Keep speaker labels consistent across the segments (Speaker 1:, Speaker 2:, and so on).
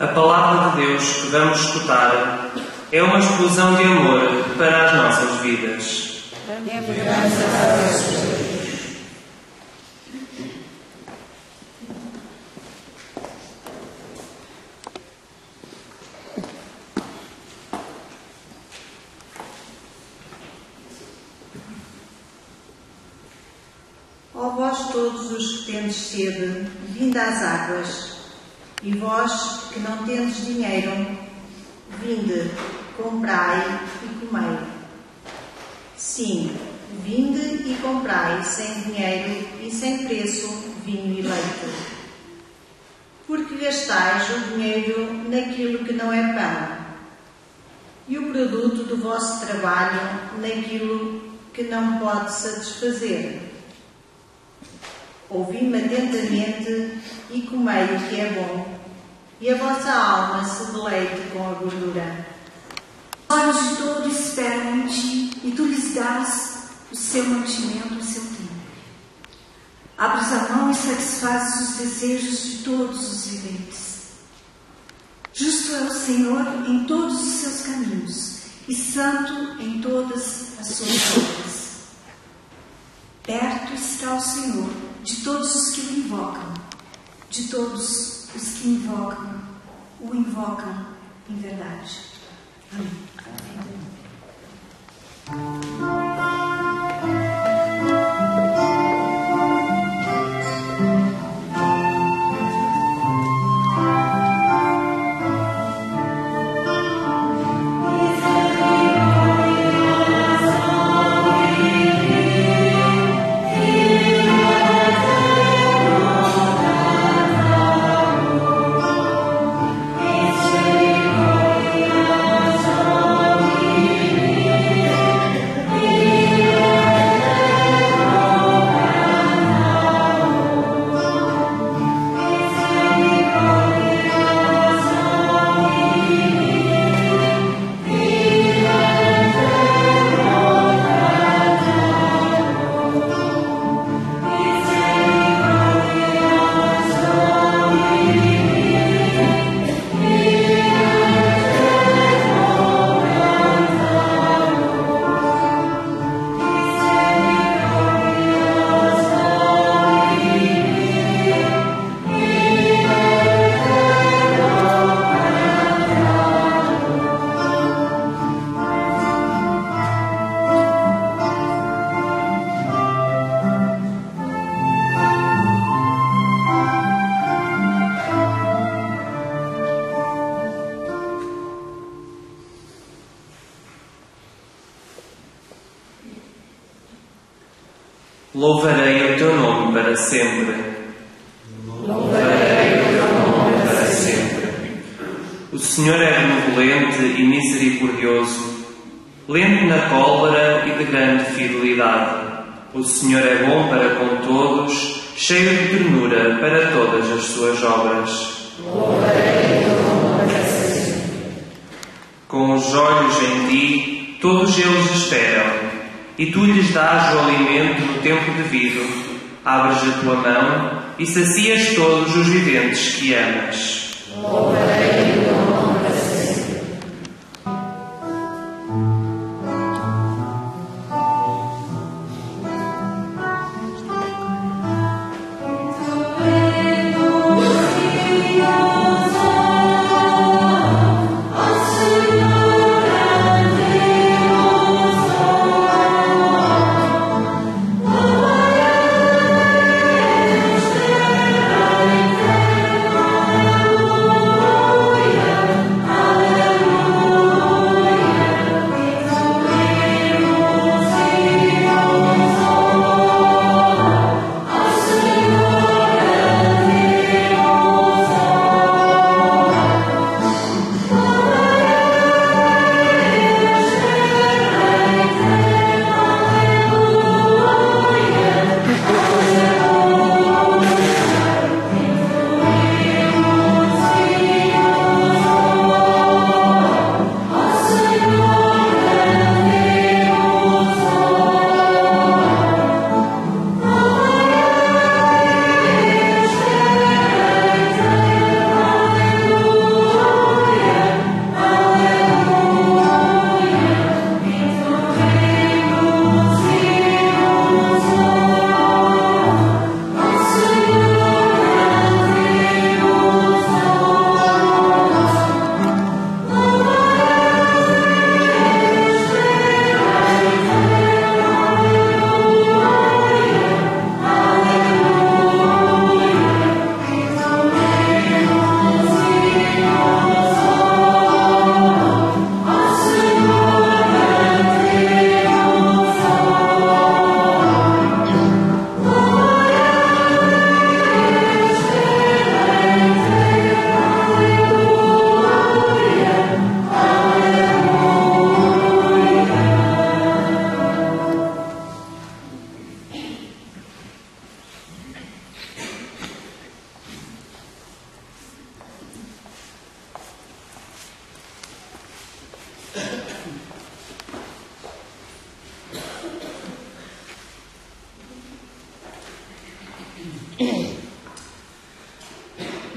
Speaker 1: A palavra de Deus que vamos escutar é uma explosão de amor para as nossas vidas.
Speaker 2: Ó vós todos os que tendes sede, vinde às águas, e vós que não tendes dinheiro, vinde, comprai e comei. Sim, vinde e comprai sem dinheiro e sem preço vinho e leite. Porque gastais o dinheiro naquilo que não é pão, e o produto do vosso trabalho naquilo que não pode satisfazer Ouvi-me atentamente e comei o que é bom, e a vossa alma se deleite com a gordura.
Speaker 3: Os olhos de todos esperam em ti, e tu lhes dás o seu mantimento, o seu tempo. Abres a mão e satisfazes os desejos de todos os viventes. Justo é o Senhor em todos os seus caminhos, e santo em todas as suas obras. Perto está o Senhor de todos os que o invocam, de todos os que invocam, o invocam em verdade. Amém. Amém.
Speaker 1: Louvarei o teu nome para sempre.
Speaker 4: Louvarei o teu nome para sempre.
Speaker 1: O Senhor é benevolente e misericordioso, lento na cólera e de grande fidelidade. O Senhor é bom para com todos, cheio de ternura para todas as suas obras.
Speaker 4: Louvarei o teu nome para sempre.
Speaker 1: Com os olhos em ti, todos eles esperam e tu lhes dás o alimento no tempo devido, abres a tua mão e sacias todos os viventes que amas.
Speaker 4: Louvarei o nome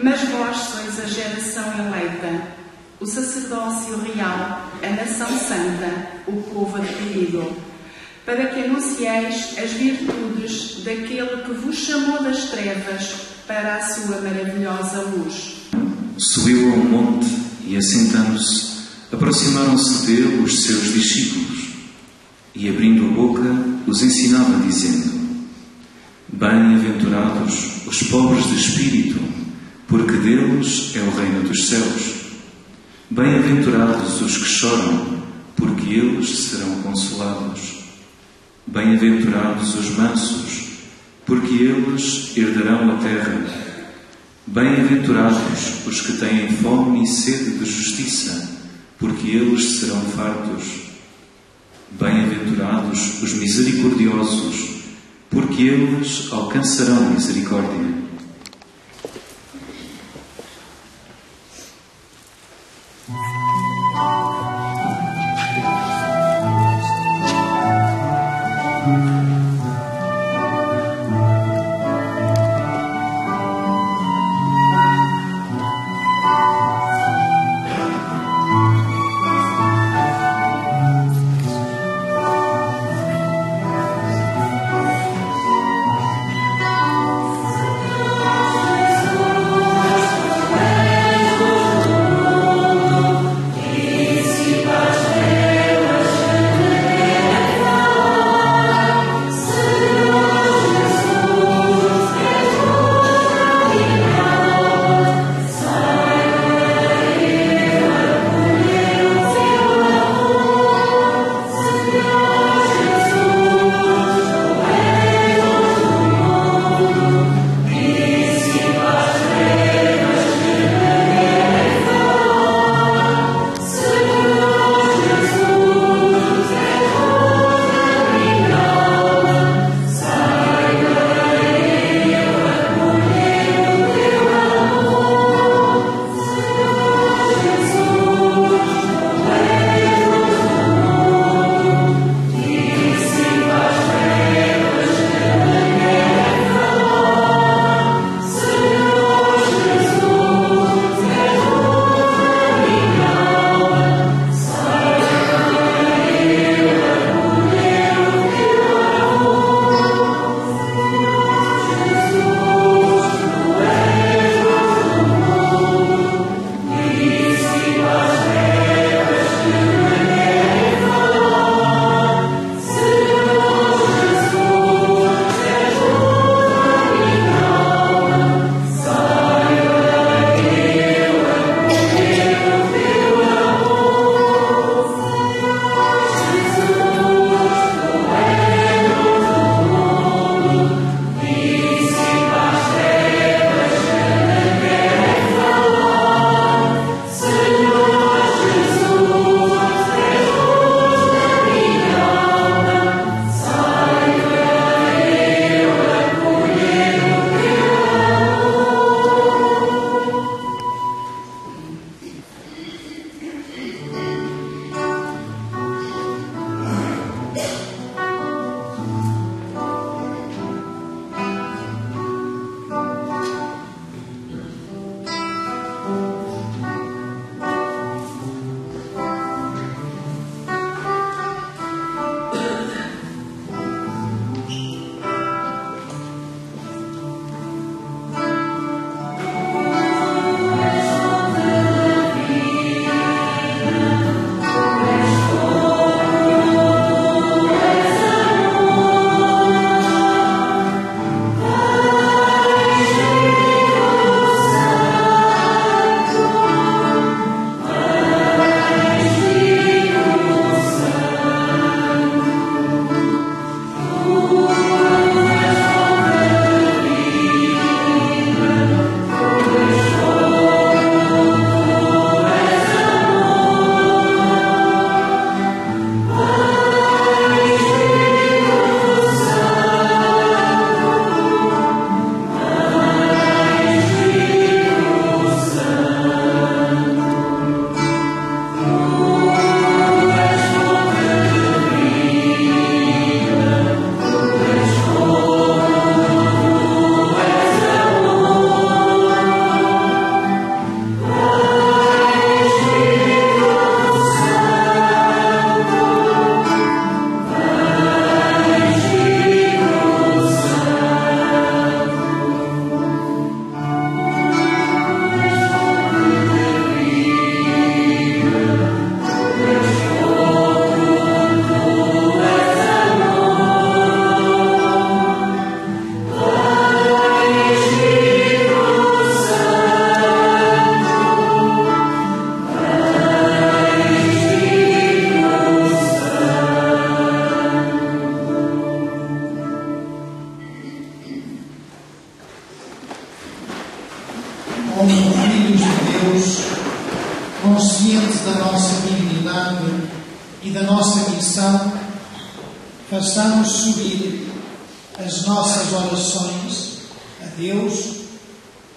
Speaker 5: Mas vós sois a geração eleita, o sacerdócio real, a nação santa, o povo adquirido, para que anuncieis as virtudes daquele que vos chamou das trevas para a sua maravilhosa luz.
Speaker 6: Subiu ao monte e assentando-se aproximaram-se dele os seus discípulos e, abrindo a boca, os ensinava, dizendo: Bem-aventurados os pobres de espírito, porque deles é o reino dos céus. Bem-aventurados os que choram, porque eles serão consolados. Bem-aventurados os mansos, porque eles herdarão a terra. Bem-aventurados os que têm fome e sede de justiça, porque eles serão fartos. Bem-aventurados os misericordiosos, porque eles alcançarão misericórdia.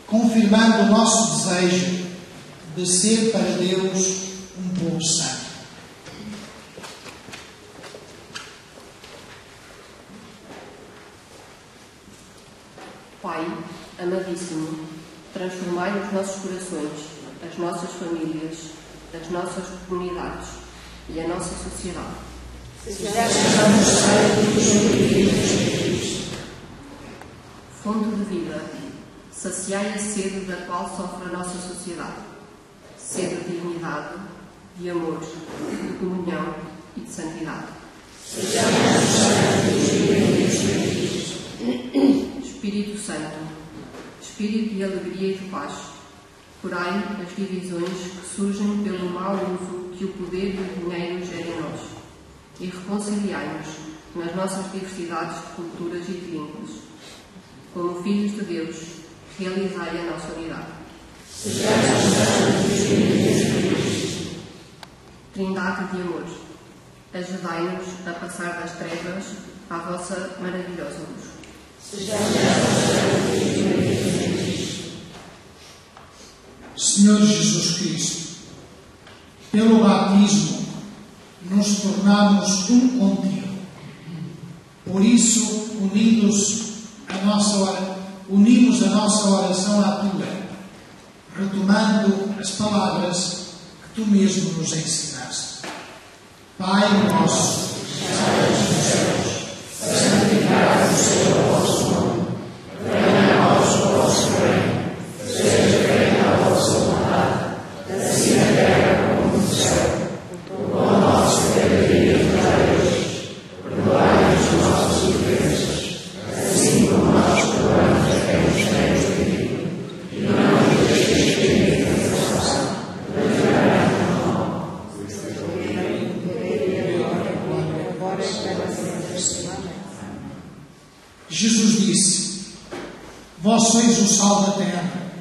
Speaker 7: Confirmando o nosso desejo de ser para Deus um povo santo.
Speaker 8: Pai, amadíssimo, transformai os nossos corações, as nossas famílias, as nossas comunidades e a nossa sociedade. Fonte de vida, saciai a sede da qual sofre a nossa sociedade. Sede de dignidade, de amor, de comunhão e de santidade. Espírito Santo, Espírito de alegria e de paz, curai as divisões que surgem pelo mau uso que o poder e o dinheiro gerem em nós e reconciliai-nos nas nossas diversidades de culturas e de línguas. Como filhos de Deus, realizai a nossa unidade. Trindade de amor, ajudai-nos a passar das trevas à vossa maravilhosa luz.
Speaker 7: Senhor Jesus Cristo, pelo batismo nos tornamos um contigo. Por isso, unidos a nossa, unimos a nossa oração à tua, retomando as palavras que tu mesmo nos ensinaste. Pai nosso, que estás nos céus, santificado seja o vosso nome. Venha a nós o vosso reino. Seja feita a vossa vontade, assim na terra como no céu. O pão nosso de cada dia nos dai hoje. Perdoai-nos as nossas ofensas, assim como nós perdoamos a quem nos tem ofendido. E não nos deixeis cair em tentação, mas livrai-nos do mal. Jesus disse: Vós sois o sal da terra,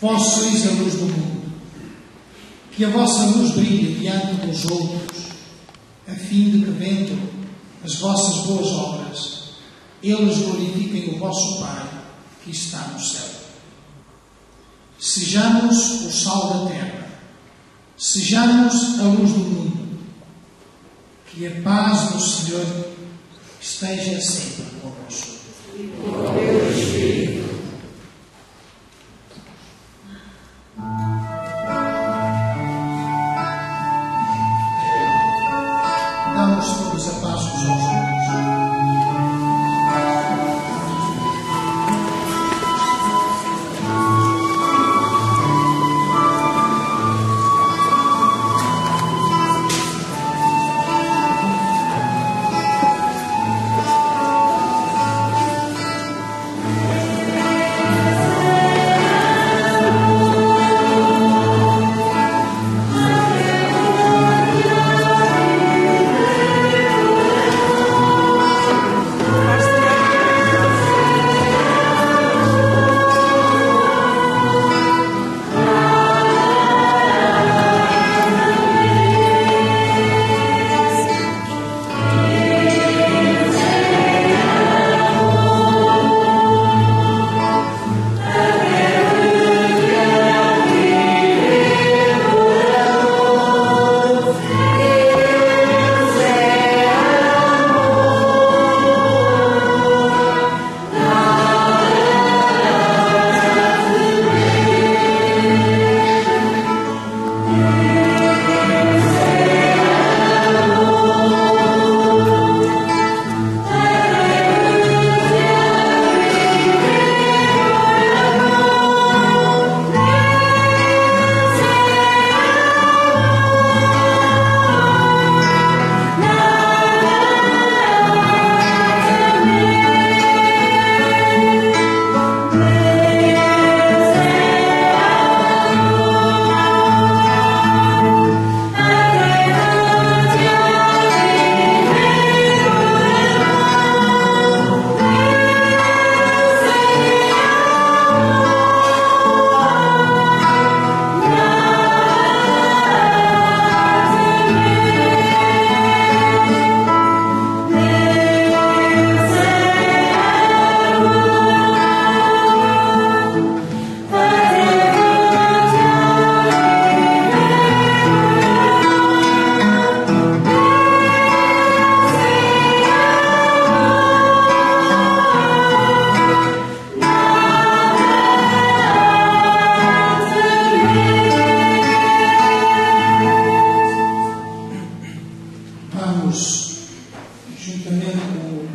Speaker 7: vós sois a luz do mundo. Que a vossa luz brilhe diante dos outros, a fim de que, vendo as vossas boas obras, eles glorifiquem o vosso Pai que está no céu. Sejamos o sal da terra, sejamos a luz do mundo. Que a paz do Senhor esteja sempre connosco. Damos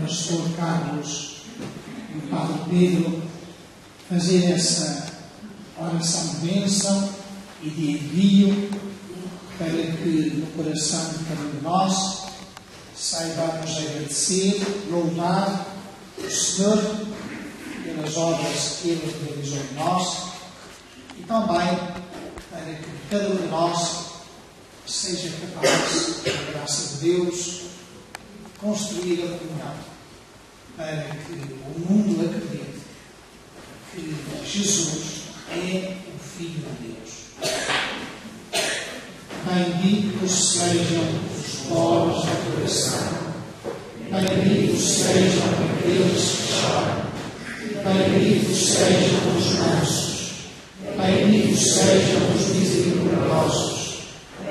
Speaker 7: pastor Carlos e o padre Pedro fazer essa oração de bênção e de envio para que no coração de cada um de nós saibamos agradecer, louvar o Senhor pelas obras que Ele realizou em nós e também para que cada um de nós seja capaz, com a graça de Deus, construir a comunhão para que o mundo acredite que Jesus é o Filho de Deus. Benditos sejam os pobres da coração, benditos sejam aqueles que choram, benditos sejam os mansos, benditos sejam os misericordiosos,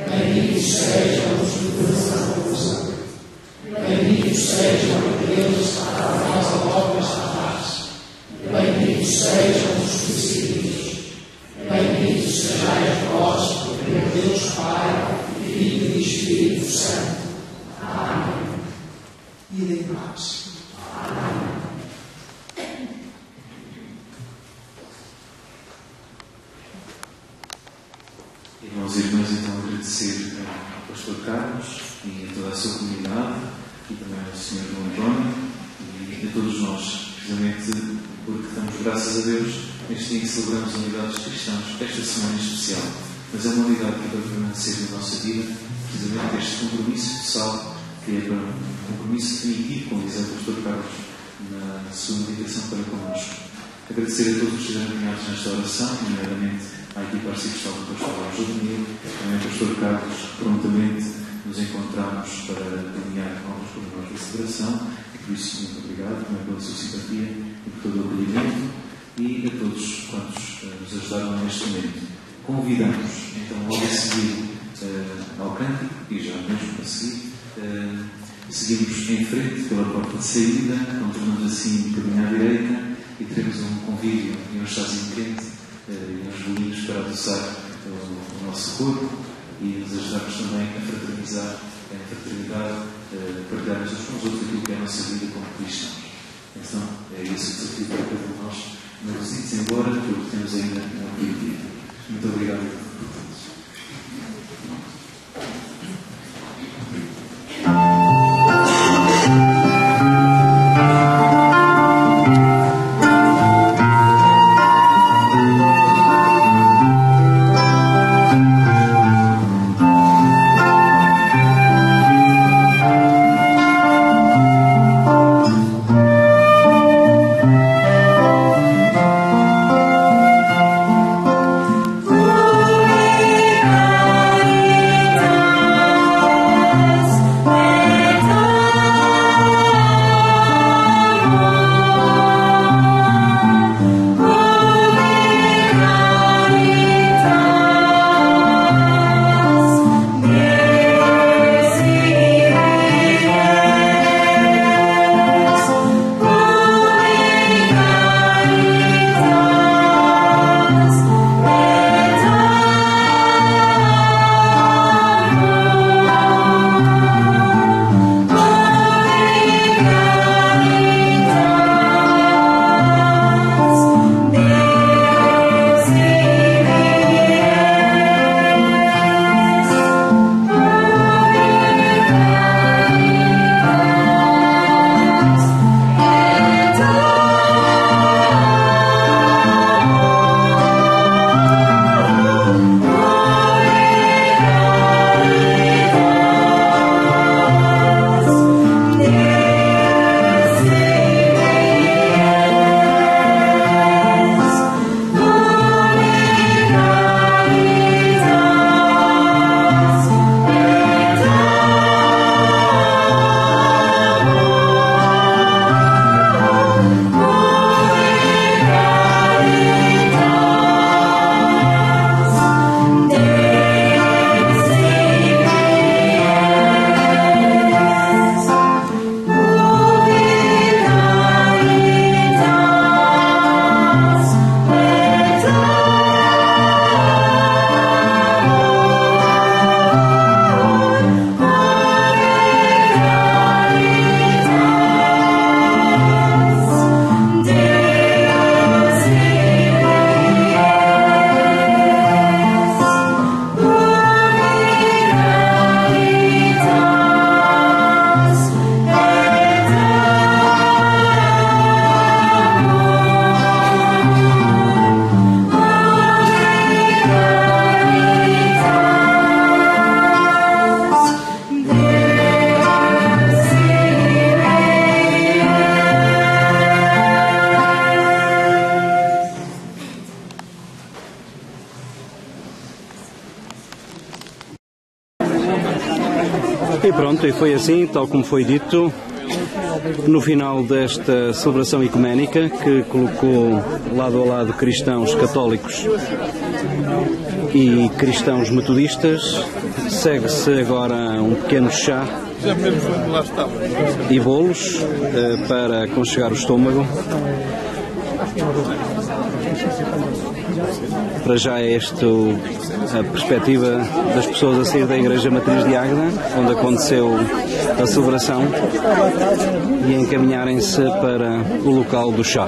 Speaker 7: benditos sejam os de coração benditos sejam aqueles que fazem obras da paz, benditos sejam os suicidas, benditos sejais vós, por Deus Pai, Filho e Espírito Santo. Amém. E em paz.
Speaker 6: Irmãos e irmãs, então agradecer ao Pastor Carlos e a toda a sua comunidade e também ao Sr. João António e a todos nós, precisamente porque damos graças a Deus neste dia que celebramos a unidade dos cristãos, esta semana em especial. Mas é uma unidade que vai permanecer na nossa vida, precisamente este compromisso de sal, que é um compromisso definitivo, como diz o Pastor Carlos na sua meditação para connosco. Agradecer a todos que estiveram alinhados nesta oração, primeiramente à equipa arcebiscal do Pastor Alves Domingo, também ao Pastor Carlos, prontamente nos encontramos para alinhar alguns pormenores da celebração, e por isso muito obrigado também pela sua simpatia e por todo o acolhimento, e a todos quantos uh, nos ajudaram neste momento. Convidamos, então, logo a seguir uh, ao cântico, e já mesmo a seguir, uh, seguimos em frente pela porta de saída, contornamos assim um bocadinho à direita, e teremos um convívio e um chazinho quente e uns bolinhos para adoçar o, o nosso corpo e nos ajudarmos também a fraternizar, a fraternidade, partilharmos uns com os outros aquilo que é a nossa vida como cristãos. Então, é esse o desafio para cada um de nós. Não visites embora, porque temos ainda um objetivo. Muito obrigado por todos.
Speaker 9: E foi assim, tal como foi dito, no final desta celebração ecuménica que colocou lado a lado cristãos católicos e cristãos metodistas, segue-se agora um pequeno chá e bolos eh, para aconchegar o estômago. Para já é esta a perspectiva das pessoas a sair da Igreja Matriz de Águeda, onde aconteceu a celebração, e encaminharem-se para o local do chá.